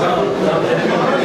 não, não, não.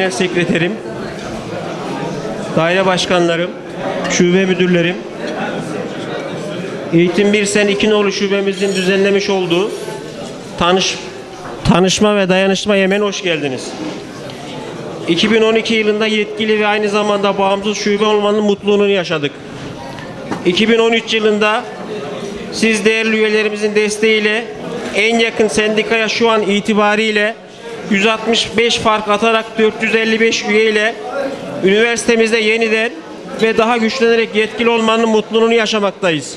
Genel Sekreterim, daire başkanlarım, şube müdürlerim, Eğitim Bir Sen İki Nolu şubemizin düzenlemiş olduğu tanış, tanışma ve dayanışma yemeğine hoş geldiniz. 2012 yılında yetkili ve aynı zamanda bağımsız şube olmanın mutluluğunu yaşadık. 2013 yılında siz değerli üyelerimizin desteğiyle en yakın sendikaya şu an itibariyle 165 fark atarak 455 üyeyle üniversitemizde yeniden ve daha güçlenerek yetkili olmanın mutluluğunu yaşamaktayız.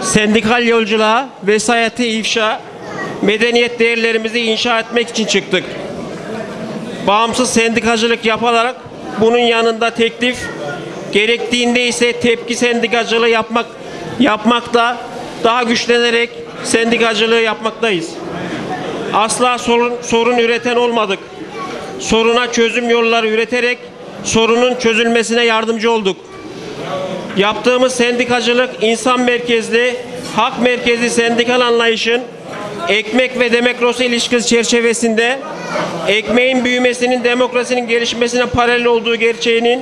Sendikal yolculuğa, vesayeti ifşa, medeniyet değerlerimizi inşa etmek için çıktık. Bağımsız sendikacılık yapılarak bunun yanında teklif, gerektiğinde ise tepki sendikacılığı yapmak yapmakta daha güçlenerek sendikacılığı yapmaktayız. Asla sorun, sorun üreten olmadık. Soruna çözüm yolları üreterek sorunun çözülmesine yardımcı olduk. Yaptığımız sendikacılık insan merkezli, hak merkezli sendikal anlayışın ekmek ve demokrasi ilişkisi çerçevesinde ekmeğin büyümesinin demokrasinin gelişmesine paralel olduğu gerçeğinin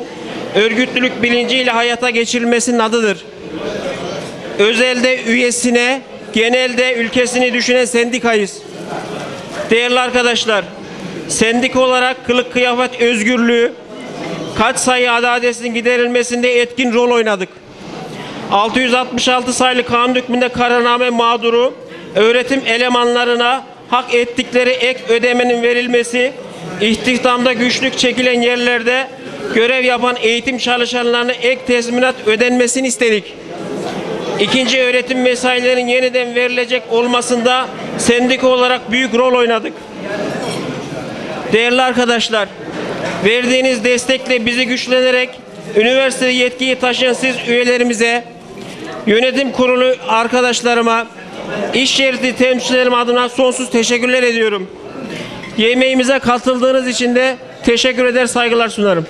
örgütlülük bilinciyle hayata geçirilmesinin adıdır. Özelde üyesine, genelde ülkesini düşünen sendikayız. Değerli arkadaşlar, sendika olarak kılık kıyafet özgürlüğü, kaç sayı adaletsizliğin giderilmesinde etkin rol oynadık. 666 sayılı kanun hükmünde kararname mağduru öğretim elemanlarına hak ettikleri ek ödemenin verilmesi, istihdamda güçlük çekilen yerlerde görev yapan eğitim çalışanlarına ek tezminat ödenmesini istedik. İkinci öğretim mesailerin yeniden verilecek olmasında sendika olarak büyük rol oynadık. Değerli arkadaşlar, verdiğiniz destekle bizi güçlenerek üniversite yetkiyi taşıyan siz üyelerimize, yönetim kurulu arkadaşlarıma, iş yeri temsilcilerim adına sonsuz teşekkürler ediyorum. Yemeğimize katıldığınız için de teşekkür eder, saygılar sunarım.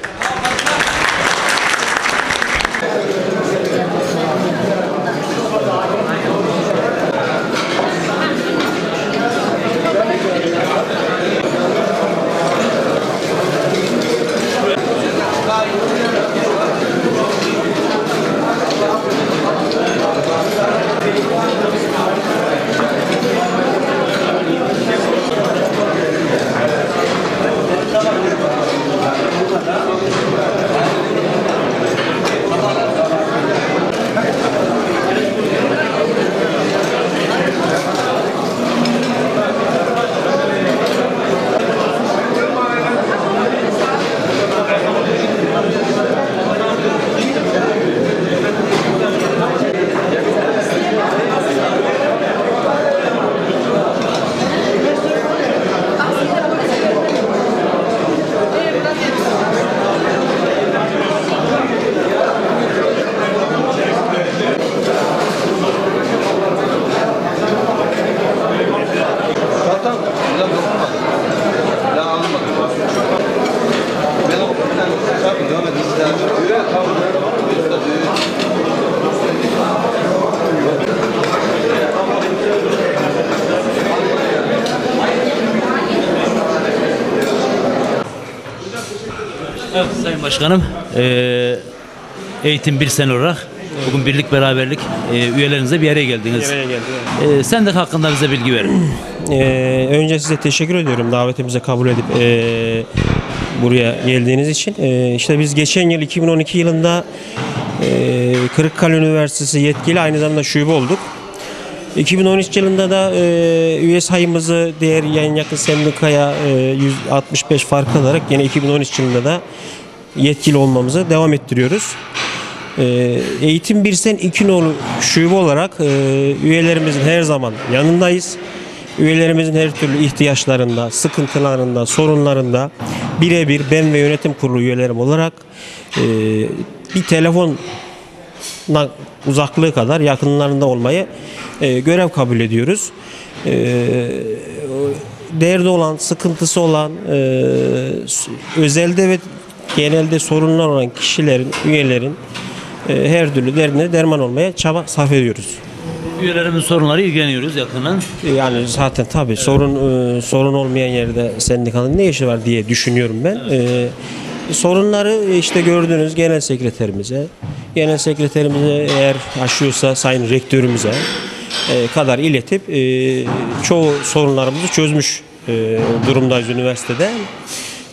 Evet Sayın Başkanım, eee, eğitim bir sene olarak bugün birlik beraberlik eee üyelerinize bir araya geldiniz. Yemeğe geldi. Eee sendika hakkında bize bilgi verin. Ee, önce size teşekkür ediyorum davetimizi kabul edip ee, buraya geldiğiniz için. Ee, işte biz geçen yıl 2012 yılında ee, Kırıkkale Üniversitesi yetkili aynı zamanda şube olduk. 2013 yılında da ee, üye sayımızı diğer yan yakın sendikaya ee, 165 fark alarak yine 2013 yılında da yetkili olmamızı devam ettiriyoruz. Ee, Eğitim Bir Sen İki Nolu şube olarak e, üyelerimizin her zaman yanındayız. Üyelerimizin her türlü ihtiyaçlarında, sıkıntılarında, sorunlarında birebir ben ve yönetim kurulu üyelerim olarak e, bir telefon uzaklığı kadar yakınlarında olmayı e, görev kabul ediyoruz. E, derdi olan, sıkıntısı olan, e, özelde ve genelde sorunlar olan kişilerin, üyelerin e, her türlü derdine derman olmaya çaba sarf ediyoruz. Üyelerimin sorunları ilgileniyoruz yakından. Yani zaten tabii sorun e, sorun olmayan yerde sendikanın ne işi var diye düşünüyorum ben. E, sorunları işte gördüğünüz genel sekreterimize, genel sekreterimize eğer aşıyorsa sayın rektörümüze e, kadar iletip e, çoğu sorunlarımızı çözmüş e, durumdayız üniversitede.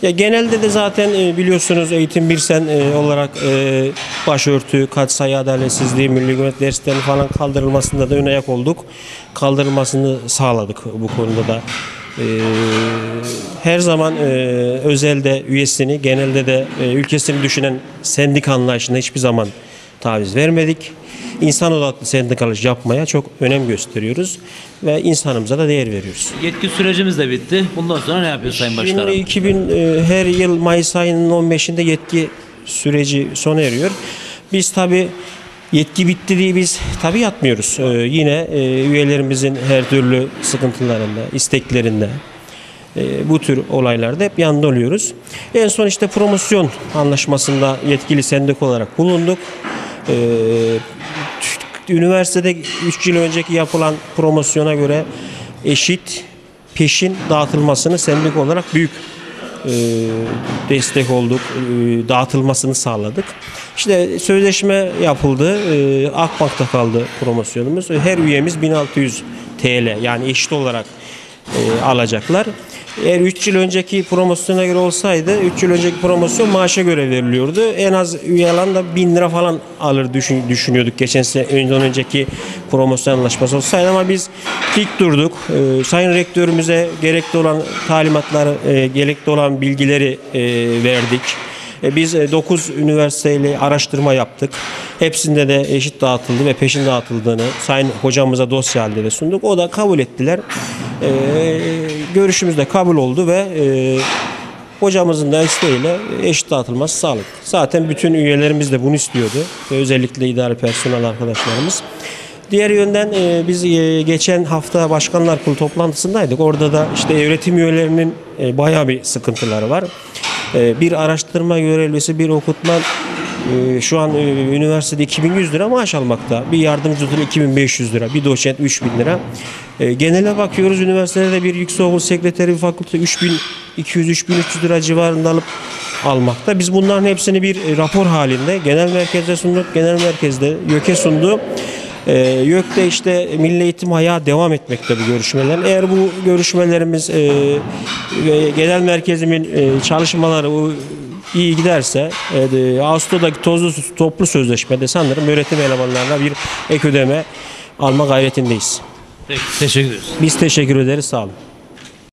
Ya genelde de zaten e, biliyorsunuz eğitim bir sen e, olarak e, başörtü, katsayı adaletsizliği, milli güvenlik derslerinin falan kaldırılmasında da ön ayak olduk. Kaldırılmasını sağladık bu konuda da. E, her zaman e, özelde üyesini, genelde de e, ülkesini düşünen sendika anlayışına hiçbir zaman taviz vermedik. İnsan odaklı sendikalık yapmaya çok önem gösteriyoruz ve insanımıza da değer veriyoruz. Yetki sürecimiz de bitti. Bundan sonra ne yapıyor Sayın Başkanım? Şimdi 2000 e, her yıl Mayıs ayının 15'inde yetki süreci sona eriyor. Biz tabi yetki bitti diye biz tabi yatmıyoruz. E, yine e, üyelerimizin her türlü sıkıntılarında, isteklerinde e, bu tür olaylarda hep yanında oluyoruz. En son işte promosyon anlaşmasında yetkili sendik olarak bulunduk. E, üniversitede 3 yıl önceki yapılan promosyona göre eşit peşin dağıtılmasını sendik olarak büyük destek olduk. E, dağıtılmasını sağladık. İşte sözleşme yapıldı. E, Akbank'ta kaldı promosyonumuz. Her üyemiz 1600 TL yani eşit olarak e, alacaklar. Eğer 3 yıl önceki promosyona göre olsaydı 3 yıl önceki promosyon maaşa göre veriliyordu. En az üye alan da 1000 lira falan alır düşün, düşünüyorduk geçen sene önceki promosyon anlaşması olsaydı ama biz dik durduk. E, sayın rektörümüze gerekli olan talimatları, e, gerekli olan bilgileri e, verdik. E, Biz 9 üniversiteyle araştırma yaptık. Hepsinde de eşit dağıtıldı ve peşin dağıtıldığını sayın hocamıza dosya halinde de sunduk. O da kabul ettiler. E, görüşümüz de kabul oldu ve e, hocamızın da isteğiyle eşit dağıtılması sağladık. Zaten bütün üyelerimiz de bunu istiyordu. Ve özellikle idare personel arkadaşlarımız. Diğer yönden e, biz e, geçen hafta Başkanlar Kurulu toplantısındaydık. Orada da işte öğretim üyelerinin e, bayağı bir sıkıntıları var. E, bir araştırma görevlisi, bir okutman e, şu an e, üniversitede 2100 lira maaş almakta. Bir yardımcı tutul 2500 lira, bir doçent 3000 lira. E, genele bakıyoruz üniversitede bir yüksekokul sekreteri, bir fakülte 3200-3300 lira civarında alıp almakta. Biz bunların hepsini bir e, rapor halinde genel merkezde sunduk. Genel merkezde YÖK'e sundu. Ee, YÖK'te işte Milli Eğitim ayağa devam etmekte bu görüşmeler. Eğer bu görüşmelerimiz e, genel merkezimin e, çalışmaları o iyi giderse e, Ağustos'taki tozlu toplu sözleşmede sanırım öğretim elemanlarına bir ek ödeme alma gayretindeyiz. Peki, teşekkür ederiz. Biz teşekkür ederiz. Sağ olun.